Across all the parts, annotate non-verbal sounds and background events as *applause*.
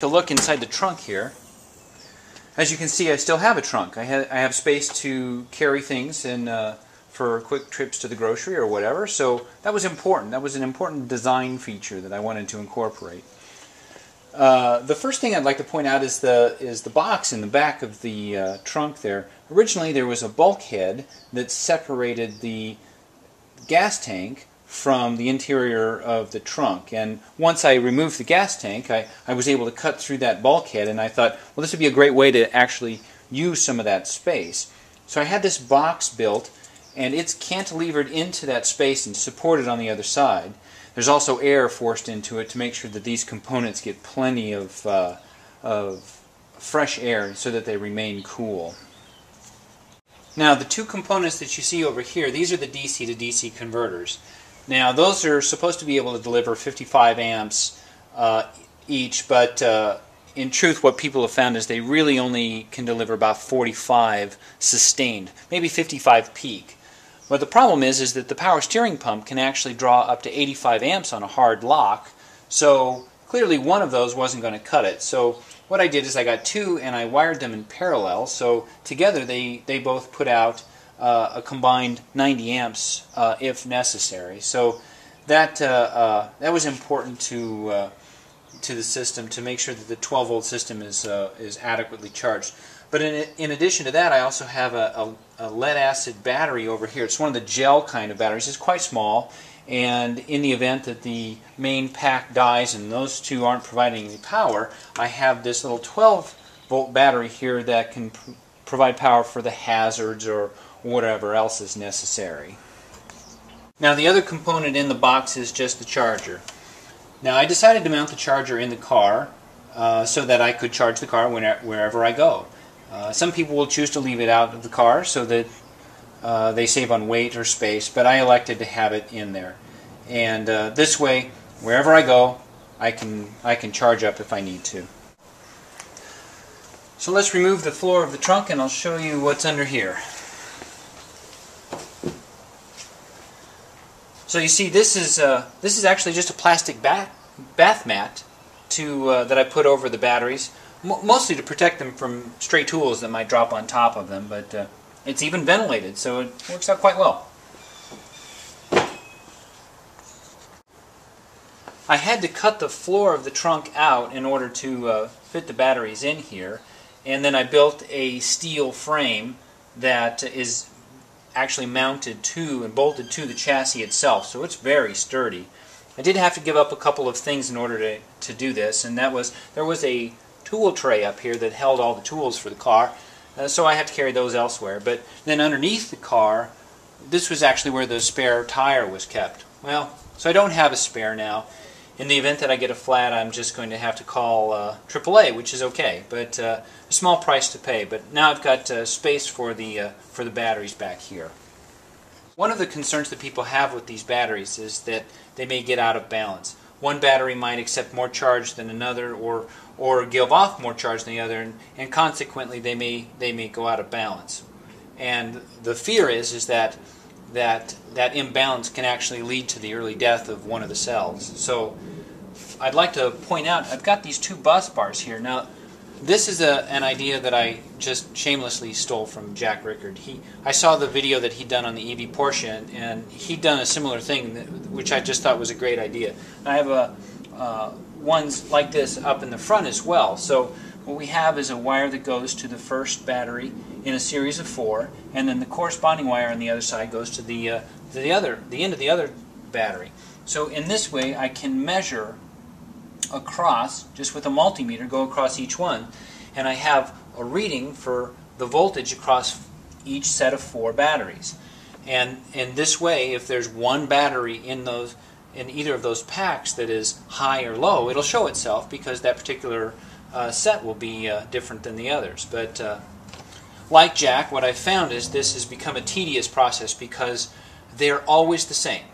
To look inside the trunk here, as you can see, I still have a trunk. I, ha I have space to carry things and uh, for quick trips to the grocery or whatever. So that was important. That was an important design feature that I wanted to incorporate. Uh, the first thing I'd like to point out is the is the box in the back of the uh, trunk there. Originally there was a bulkhead that separated the gas tank from the interior of the trunk. And once I removed the gas tank, I, I was able to cut through that bulkhead, and I thought, well, this would be a great way to actually use some of that space. So I had this box built, and it's cantilevered into that space and supported on the other side. There's also air forced into it to make sure that these components get plenty of, uh, of fresh air so that they remain cool. Now the two components that you see over here, these are the DC to DC converters. Now those are supposed to be able to deliver 55 amps uh, each, but uh, in truth what people have found is they really only can deliver about 45 sustained, maybe 55 peak. But the problem is, is that the power steering pump can actually draw up to 85 amps on a hard lock, so clearly one of those wasn't going to cut it. So what I did is I got two and I wired them in parallel, so together they, they both put out uh, a combined 90 amps uh, if necessary. So that uh, uh that was important to uh, to the system to make sure that the 12 volt system is uh, is adequately charged. But in, in addition to that, I also have a, a, a, lead acid battery over here. It's one of the gel kind of batteries. It's quite small, and in the event that the main pack dies and those two aren't providing any power, I have this little 12 volt battery here that can pr provide power for the hazards or whatever else is necessary. Now the other component in the box is just the charger. Now I decided to mount the charger in the car uh, so that I could charge the car wherever I go. Uh, some people will choose to leave it out of the car so that uh, they save on weight or space, but I elected to have it in there. And uh, this way, wherever I go, I can, I can charge up if I need to. So let's remove the floor of the trunk and I'll show you what's under here. So you see, this is uh, this is actually just a plastic bath bath mat to uh, that I put over the batteries, mostly to protect them from stray tools that might drop on top of them. But uh, it's even ventilated, so it works out quite well. I had to cut the floor of the trunk out in order to uh, fit the batteries in here, and then I built a steel frame that is actually mounted to and bolted to the chassis itself, so it's very sturdy. I did have to give up a couple of things in order to, to do this, and that was there was a tool tray up here that held all the tools for the car, uh, so I had to carry those elsewhere. But then underneath the car, this was actually where the spare tire was kept. Well, so I don't have a spare now. In the event that I get a flat, I'm just going to have to call uh, AAA, which is okay, but uh, a small price to pay. But now I've got uh, space for the uh, for the batteries back here. One of the concerns that people have with these batteries is that they may get out of balance. One battery might accept more charge than another, or or give off more charge than the other, and, and consequently they may they may go out of balance. And the fear is is that that that imbalance can actually lead to the early death of one of the cells. So I'd like to point out I've got these two bus bars here. Now this is a, an idea that I just shamelessly stole from Jack Rickard. He, I saw the video that he'd done on the EV Porsche, and, and he'd done a similar thing, that, which I just thought was a great idea. And I have a uh, ones like this up in the front as well. So what we have is a wire that goes to the first battery in a series of four, and then the corresponding wire on the other side goes to the uh, to the other the end of the other battery. So in this way, I can measure across, just with a multimeter, go across each one, and I have a reading for the voltage across each set of four batteries. And in this way, if there's one battery in those in either of those packs that is high or low, it'll show itself because that particular uh, set will be uh, different than the others. But uh, like Jack, what I found is this has become a tedious process because they're always the same.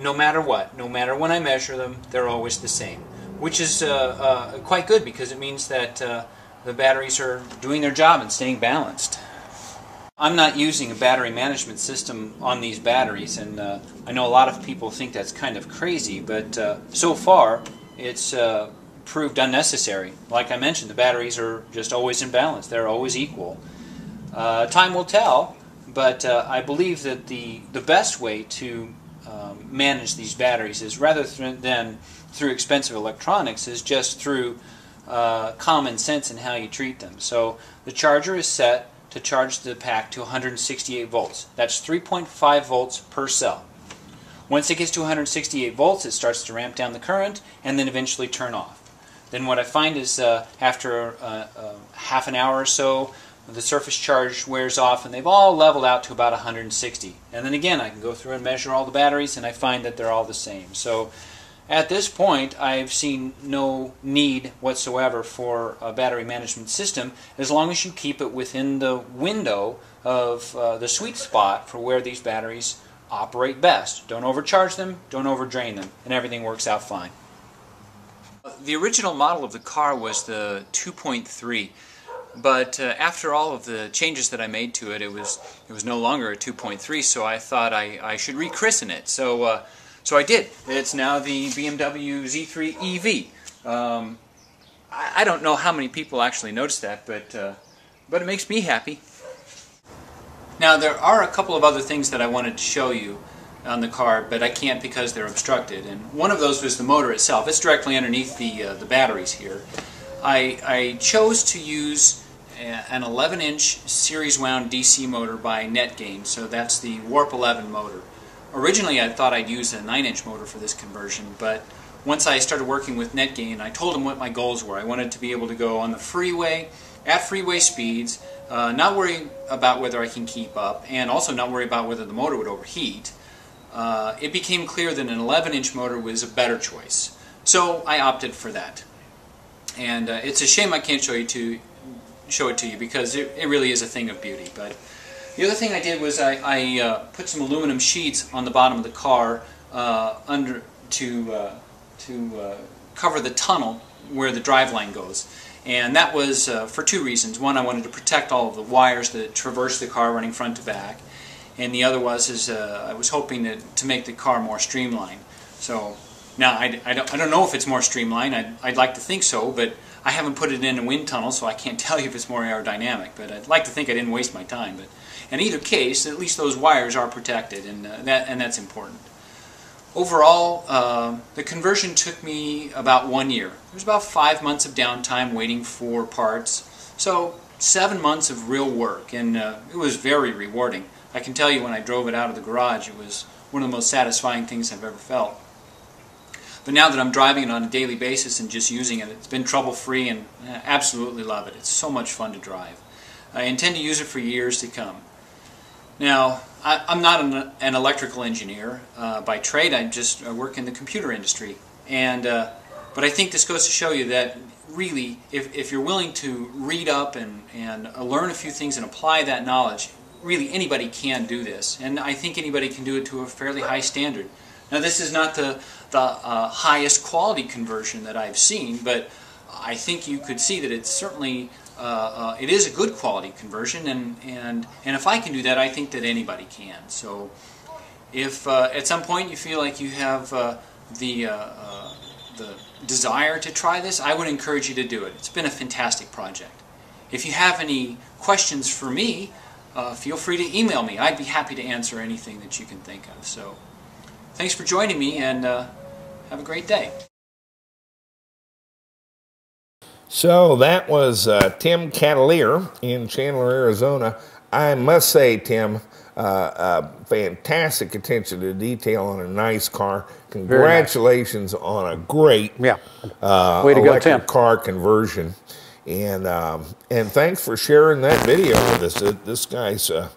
No matter what, no matter when I measure them, they're always the same which is uh, uh, quite good because it means that uh, the batteries are doing their job and staying balanced. I'm not using a battery management system on these batteries, and uh, I know a lot of people think that's kind of crazy, but uh, so far it's uh, proved unnecessary. Like I mentioned, the batteries are just always in balance. They're always equal. Uh, time will tell, but uh, I believe that the, the best way to um, manage these batteries is rather th than through expensive electronics is just through uh, common sense in how you treat them. So the charger is set to charge the pack to 168 volts. That's 3.5 volts per cell. Once it gets to 168 volts, it starts to ramp down the current and then eventually turn off. Then what I find is uh, after uh, uh, half an hour or so, the surface charge wears off and they've all leveled out to about 160. And then again, I can go through and measure all the batteries and I find that they're all the same. So at this point, I've seen no need whatsoever for a battery management system as long as you keep it within the window of uh, the sweet spot for where these batteries operate best. Don't overcharge them, don't overdrain them, and everything works out fine. The original model of the car was the 2.3, but uh, after all of the changes that I made to it, it was it was no longer a 2.3, so I thought I, I should rechristen it. So uh, so I did. It's now the BMW Z3 EV. Um, I, I, don't know how many people actually noticed that, but uh, but it makes me happy. Now there are a couple of other things that I wanted to show you on the car, but I can't because they're obstructed. And one of those was the motor itself. It's directly underneath the, uh, the batteries here. I, I chose to use an 11-inch series wound DC motor by Netgain, so that's the Warp 11 motor. Originally I thought I'd use a 9-inch motor for this conversion, but once I started working with Netgain, I told them what my goals were. I wanted to be able to go on the freeway at freeway speeds, uh, not worry about whether I can keep up, and also not worry about whether the motor would overheat. Uh, it became clear that an 11-inch motor was a better choice. So I opted for that. And uh, it's a shame I can't show you to show it to you because it, it, really is a thing of beauty. But the other thing I did was I, I uh, put some aluminum sheets on the bottom of the car uh, under to uh, to cover the tunnel where the driveline goes. And that was uh, for two reasons. One, I wanted to protect all of the wires that traverse the car running front to back. And the other was is uh, I was hoping to, to make the car more streamlined. So now I, I, don't, I don't know if it's more streamlined. I'd, I'd like to think so, but I haven't put it in a wind tunnel, so I can't *laughs* tell you if it's more aerodynamic. But I'd like to think I didn't waste my time. But in either case, at least those wires are protected, and, uh, that, and that's important. Overall, uh, the conversion took me about one year. There was about five months of downtime waiting for parts. So seven months of real work, and uh, it was very rewarding. I can tell you when I drove it out of the garage, it was one of the most satisfying things I've ever felt. But now that I'm driving it on a daily basis and just using it, it's been trouble-free and I absolutely love it. It's so much fun to drive. I intend to use it for years to come. Now, I, am not an, an, electrical engineer uh, by trade. I just uh, work in the computer industry. And uh, but I think this goes to show you that really, if, if you're willing to read up and, and uh, learn a few things and apply that knowledge, really anybody can do this. And I think anybody can do it to a fairly high standard. Now, this is not the, the uh, highest quality conversion that I've seen, but I think you could see that it's certainly uh, uh, it is a good quality conversion, and, and, and if I can do that, I think that anybody can. So if uh, at some point you feel like you have uh, the, uh, the desire to try this, I would encourage you to do it. It's been a fantastic project. If you have any questions for me, feel free to email me. I'd be happy to answer anything that you can think of. So thanks for joining me, and have a great day. So that was uh, Tim Catalier in Chandler, Arizona. I must say, Tim, uh, uh, fantastic attention to detail on a nice car. Congratulations nice. on a great yeah. Uh, Way to electric go, Tim. car conversion. And um, and thanks for sharing that video with us. This guy's uh,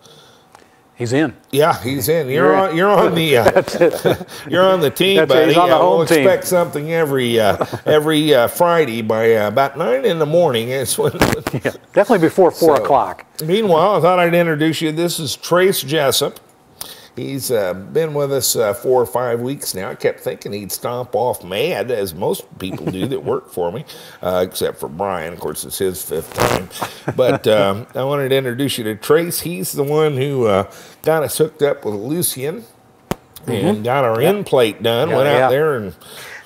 He's in. Yeah, he's in. You're, you're on. You're on the. Uh, *laughs* *laughs* you're on the team, That's buddy. He's on the home we'll team. expect something every uh, *laughs* every uh, Friday by uh, about nine in the morning. It's when, yeah, definitely before four so, o'clock. Meanwhile, I thought I'd introduce you. This is Trace Jessup. He's uh, been with us uh, four or five weeks now. I kept thinking he'd stomp off mad, as most people do that work for me, *laughs* uh, except for Brian. Of course, it's his fifth time. But *laughs* um, I wanted to introduce you to Trace. He's the one who uh, got us hooked up with Lucien and mm -hmm. got our yep. end plate done. Yeah, Went out yeah. there and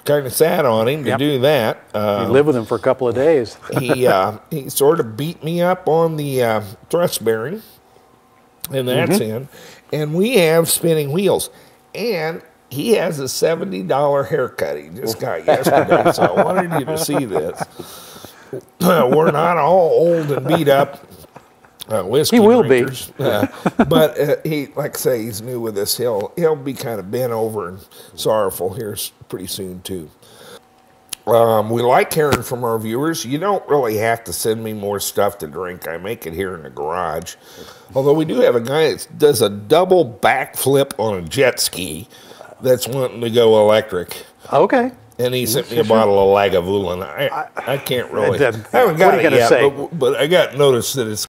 kind of sat on him to Yep. do that. Uh, You live with him for a couple of days. *laughs* he uh, he sort of beat me up on the uh, thrust bearing, and that's in. And we have spinning wheels, and he has a seventy dollar haircut he just got *laughs* yesterday. so I wanted you to see this. *clears throat* We're not all old and beat up. Uh, whiskey He will be. Uh, *laughs* but uh, he, like I say, he's new with this. He'll he'll be kind of bent over and sorrowful here pretty soon too. Um, we like hearing from our viewers. You don't really have to send me more stuff to drink. I make it here in the garage. Although we do have a guy that does a double backflip on a jet ski that's wanting to go electric. Okay. And he sent me a bottle of Lagavulin. I, I can't really. I haven't what got are you it gonna yet, say? But, but I got notice that it's